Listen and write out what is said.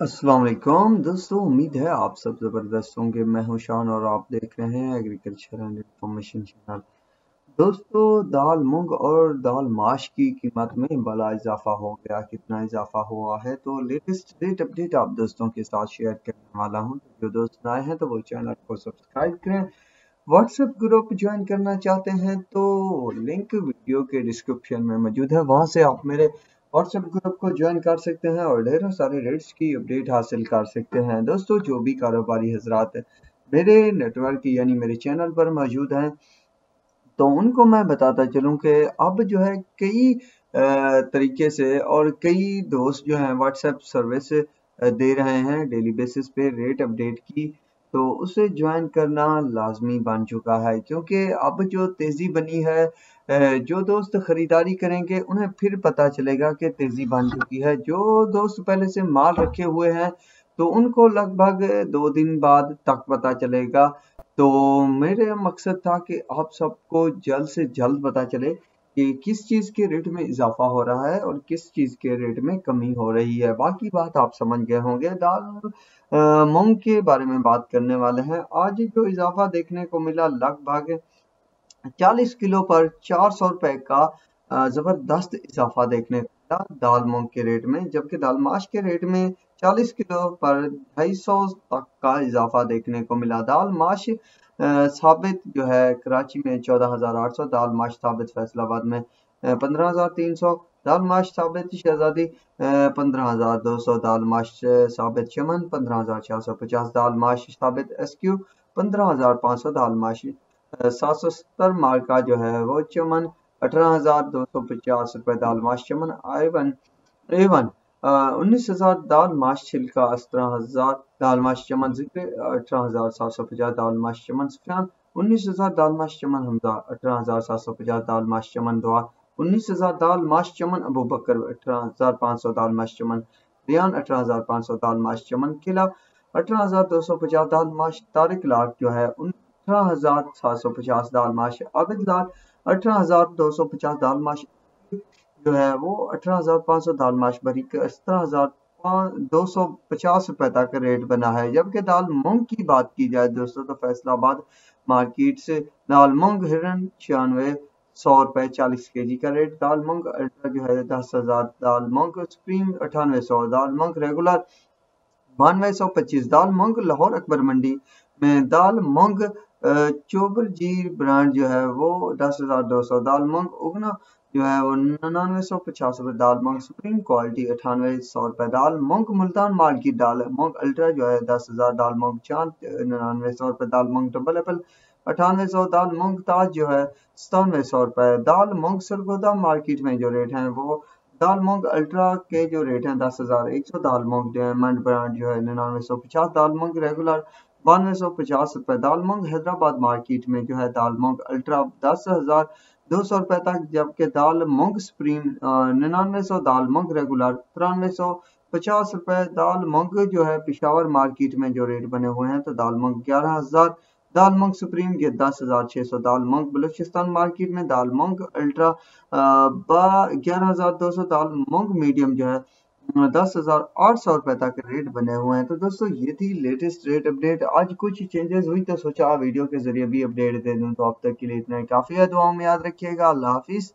अस्सलाम दोस्तों, उम्मीद है आप सब ज़बरदस्त होंगे। मैं हूँ शान और आप देख रहे हैं एग्रीकल्चर एंड इंफॉर्मेशन चैनल दोस्तों, दाल मूंग और दाल माश की कीमत में बड़ा इजाफा हो गया। कितना इजाफा हुआ है? तो लेटेस्ट रेट अपडेट आप दोस्तों के साथ शेयर करने वाला हूँ। तो जो दोस्त आए हैं तो वो चैनल को सब्सक्राइब करें। व्हाट्सएप ग्रुप ज्वाइन करना चाहते हैं तो लिंक वीडियो के डिस्क्रिप्शन में मौजूद है। वहाँ से आप मेरे व्हाट्सएप ग्रुप को ज्वाइन कर सकते हैं और ढेरों सारे रेट्स की अपडेट हासिल कर सकते हैं। दोस्तों, जो भी कारोबारी हजरात मेरे नेटवर्क यानी मेरे चैनल पर मौजूद हैं तो उनको मैं बताता चलूँ कि अब जो है कई तरीके से और कई दोस्त जो हैं व्हाट्सएप सर्विस दे रहे हैं। डेली बेसिस पे रेट अपडेट की तो उसे ज्वाइन करना लाजमी बन चुका है, क्योंकि अब जो तेज़ी बनी है जो दोस्त ख़रीदारी करेंगे, उन्हें फिर पता चलेगा कि तेज़ी बन चुकी है। जो दोस्त पहले से माल रखे हुए हैं तो उनको लगभग दो दिन बाद तक पता चलेगा। तो मेरे मकसद था कि आप सबको जल्द से जल्द पता चले कि किस चीज़ के रेट में इजाफा हो रहा है और किस चीज़ के रेट में कमी हो रही है। बाकी बात आप समझ गए होंगे। दाल और मूंग के बारे में बात करने वाले हैं। आज जो इजाफा देखने को मिला लगभग चालीस किलो पर चार सौ रुपए का ज़बरदस्त इजाफा देखने मिला दाल मूंग के रेट में, जबकि दाल माश के रेट में चालीस किलो पर ढाई सौ तक का इजाफा देखने को मिला। दाल माश साबित जो है कराची में चौदह हज़ार आठ सौ, दाल माश साबित फैसलाबाद में पंद्रह हज़ार तीन सौ, दाल माश साबित शहजादी पंद्रह दाल माश साबित चमन, पंद्रह हज़ार चार सौ पचास, दाल माश साबित एस क्यू पंद्रह हज़ार पाँच सौ, दाल माश सात सौ सत्तर मार्का जो है वो चमन अठारह हज़ार दो सौ पचास रुपए दाल माश चमन आई वन ए वन उन्नीस हज़ार दाल माश छिलका सत्रह हज़ार दाल माश चमन ज़िक्र अठारह हज़ार सात सौ पचास दाल माश चमन सुफियान उन्नीस हज़ार दाल माश चमन हमजा अठारह हज़ार सात सौ पचास दाल माश चमन दुआ उन्नीस हज़ार दाल माश चमन अबू बकर अठारह हज़ार पाँच सौ दाल माश चमन रियान अठारह हज़ार पाँच सौ दाल माश चमन किला अठारह हज़ार दो सौ पचास दाल माश तारिक लाख जो है अठारह हज़ार सात सौ पचास दाल माश आबिद लाल अठारह हज़ार दो सौ पचास दाल माश जो है वो अठारह हज़ार पाँच सौ दाल माश भरी सत्रह हज़ार दो सौ पचास रुपए रेट बना है। जबकि दाल मूंग की बात की जाए दोस्तों तो फैसलाबाद मार्केट से दाल मूंग हिरन छियानवे सौ रुपए चालीस के जी का रेट, दाल मूंग जो है दस हज़ार, दाल मूंग सुप्रीम अठानवे सौ, दाल मूंग रेगुलर बानवे सौ पच्चीस, दाल मूंग लाहौर अकबर मंडी में, दाल मूंग चोबर जी ब्रांड जो है वो दस हज़ार दो सौ दाल मंग उगना। जो है वो निन्यानवे सौ पचास रुपए दाल मंग, सुप्रीम क्वालिटी अठानवे सौ रुपए दाल मंग, मुल्तान माल की दाल मंग अल्ट्रा जो है दस हज़ार दाल मंग, चाँद निन्यानवे सौ रुपए दाल मंग डबल एपल अठानवे सौ दाल मंग, ताज जो है सतानवे सौ रुपए दाल मूंग, सरगोदा मार्केट में जो रेट है वो दाल मूंग अल्ट्रा के जो रेट हैं दस हज़ार एक सौ दाल मूंग, डायमंड ब्रांड जो है निन्यानवे सौ पचास दाल मूंग, रेगुलर बानवे सौ पचास रुपए दाल मूंग हैदराबाद मार्केट में जो है दाल मूंग अल्ट्रा दस हज़ार दो सौ रुपए तक, जबकि दाल मूंग स्प्रीम निन्यानवे सौ दाल मूंग रेगुलर तिरानवे सौ पचास रुपए। दाल मूंग जो है पिशावर मार्केट में जो रेट बने हुए हैं तो दाल मूंग ग्यारह हज़ार दाल मूंग सुप्रीम ये दस हज़ार छह सौ। दाल मूंग बलूचिस्तान मार्केट में दाल मूंग अल्ट्रा ग्यारह हज़ार दो सौ। दाल मूंग मीडियम जो है दस हज़ार आठ सौ रुपए तक रेट बने हुए हैं। तो दोस्तों, ये थी लेटेस्ट रेट अपडेट आज कुछ चेंजेस हुई तो सोचा वीडियो के ज़रिए भी अपडेट दे दूँ। तो अब तक के लिए इतना काफ़ी है दुआओं में याद रखिएगा। अल्लाह हाफिज।